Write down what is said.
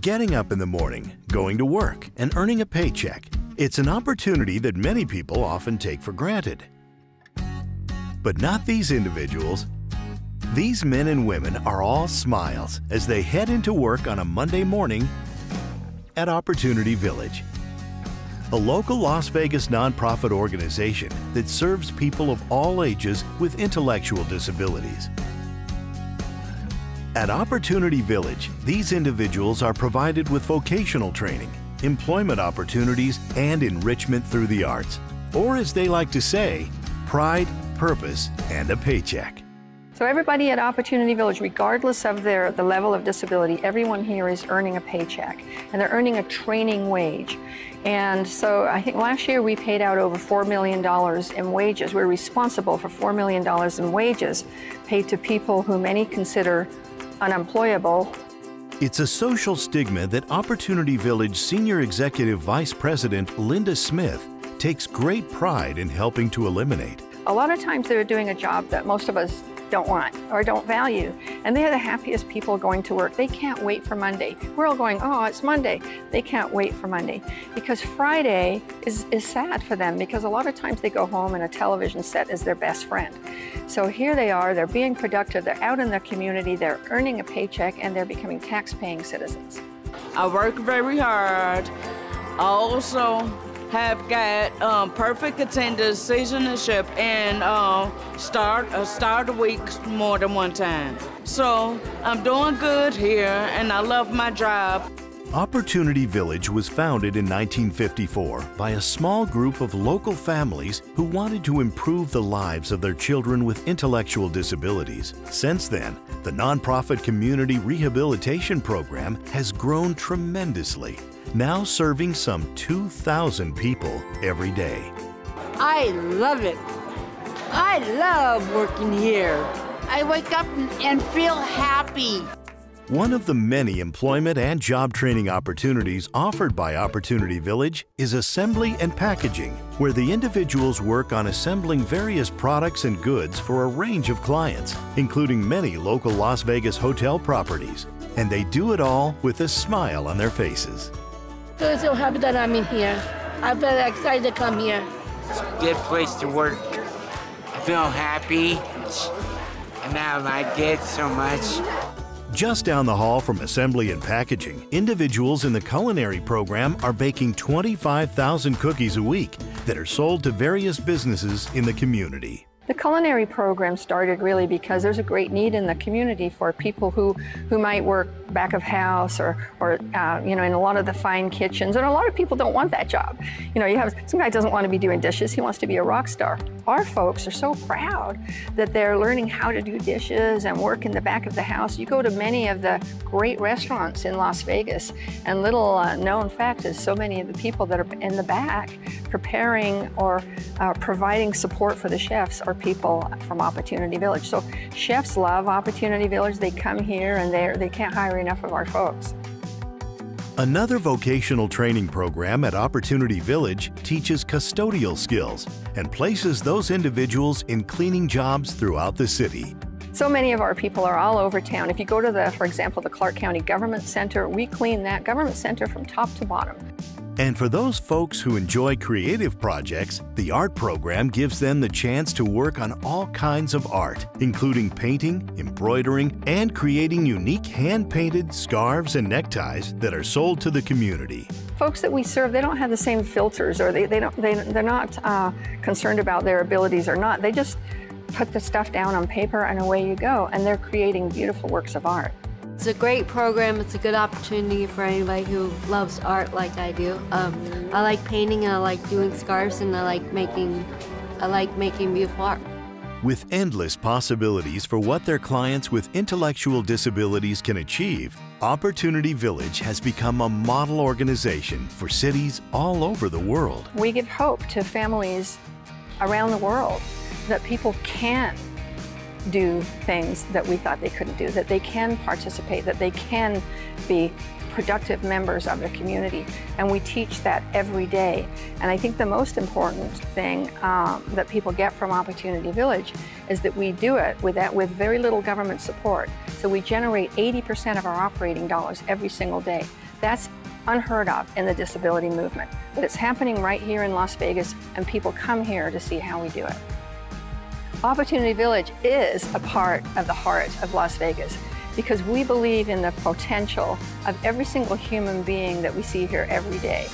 Getting up in the morning, going to work, and earning a paycheck. It's an opportunity that many people often take for granted. But not these individuals. These men and women are all smiles as they head into work on a Monday morning at Opportunity Village, a local Las Vegas nonprofit organization that serves people of all ages with intellectual disabilities. At Opportunity Village, these individuals are provided with vocational training, employment opportunities, and enrichment through the arts. Or as they like to say, pride, purpose, and a paycheck. So everybody at Opportunity Village, regardless of their the level of disability, everyone here is earning a paycheck and they're earning a training wage. And so I think last year we paid out over $4 million in wages. We're responsible for $4 million in wages paid to people who many consider unemployable. It's a social stigma that Opportunity Village Senior Executive Vice President Linda Smith takes great pride in helping to eliminate. A lot of times they're doing a job that most of us don't want or don't value. And they're the happiest people going to work. They can't wait for Monday. We're all going, oh, it's Monday. They can't wait for Monday because Friday is, is sad for them because a lot of times they go home and a television set is their best friend. So here they are, they're being productive, they're out in their community, they're earning a paycheck, and they're becoming tax-paying citizens. I work very hard. I also have got um, perfect attendance, seasonship, and uh, start uh, start a week more than one time. So I'm doing good here, and I love my job. Opportunity Village was founded in 1954 by a small group of local families who wanted to improve the lives of their children with intellectual disabilities. Since then, the nonprofit community rehabilitation program has grown tremendously now serving some 2,000 people every day. I love it. I love working here. I wake up and feel happy. One of the many employment and job training opportunities offered by Opportunity Village is assembly and packaging, where the individuals work on assembling various products and goods for a range of clients, including many local Las Vegas hotel properties. And they do it all with a smile on their faces. I'm so happy that I'm in here. I'm very excited to come here. It's a good place to work. I feel happy, and I like it so much. Just down the hall from assembly and packaging, individuals in the culinary program are baking 25,000 cookies a week that are sold to various businesses in the community. The culinary program started really because there's a great need in the community for people who, who might work back of house or, or uh, you know, in a lot of the fine kitchens. And a lot of people don't want that job. You know, you have some guy doesn't want to be doing dishes. He wants to be a rock star. Our folks are so proud that they're learning how to do dishes and work in the back of the house. You go to many of the great restaurants in Las Vegas, and little uh, known fact is so many of the people that are in the back preparing or uh, providing support for the chefs are people from Opportunity Village. So chefs love Opportunity Village. They come here and they they can't hire enough of our folks. Another vocational training program at Opportunity Village teaches custodial skills and places those individuals in cleaning jobs throughout the city. So many of our people are all over town. If you go to the, for example, the Clark County Government Center, we clean that government center from top to bottom. And for those folks who enjoy creative projects, the art program gives them the chance to work on all kinds of art, including painting, embroidering, and creating unique hand-painted scarves and neckties that are sold to the community. Folks that we serve, they don't have the same filters or they, they don't, they, they're not uh, concerned about their abilities or not. They just put the stuff down on paper and away you go, and they're creating beautiful works of art. It's a great program. It's a good opportunity for anybody who loves art like I do. Um, I like painting and I like doing scarves and I like making, I like making beautiful art. With endless possibilities for what their clients with intellectual disabilities can achieve, Opportunity Village has become a model organization for cities all over the world. We give hope to families around the world that people can do things that we thought they couldn't do, that they can participate, that they can be productive members of the community. And we teach that every day. And I think the most important thing um, that people get from Opportunity Village is that we do it with, that, with very little government support. So we generate 80% of our operating dollars every single day. That's unheard of in the disability movement. But it's happening right here in Las Vegas, and people come here to see how we do it. Opportunity Village is a part of the heart of Las Vegas because we believe in the potential of every single human being that we see here every day.